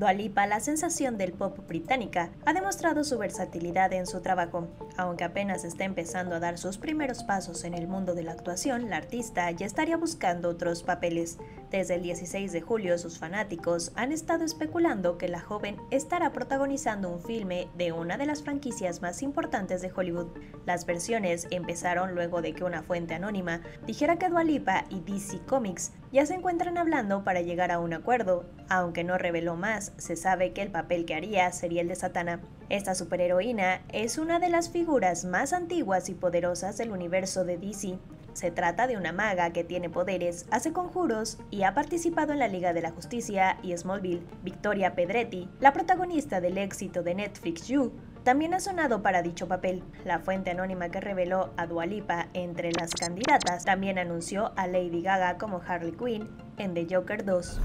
Dua Lipa, la sensación del pop británica, ha demostrado su versatilidad en su trabajo. Aunque apenas está empezando a dar sus primeros pasos en el mundo de la actuación, la artista ya estaría buscando otros papeles. Desde el 16 de julio, sus fanáticos han estado especulando que la joven estará protagonizando un filme de una de las franquicias más importantes de Hollywood. Las versiones empezaron luego de que una fuente anónima dijera que Dua Lipa y DC Comics ya se encuentran hablando para llegar a un acuerdo, aunque no reveló más, se sabe que el papel que haría sería el de Satana. Esta superheroína es una de las figuras más antiguas y poderosas del universo de DC. Se trata de una maga que tiene poderes, hace conjuros y ha participado en la Liga de la Justicia y Smallville. Victoria Pedretti, la protagonista del éxito de Netflix You, también ha sonado para dicho papel. La fuente anónima que reveló a Dualipa entre las candidatas también anunció a Lady Gaga como Harley Quinn en The Joker 2.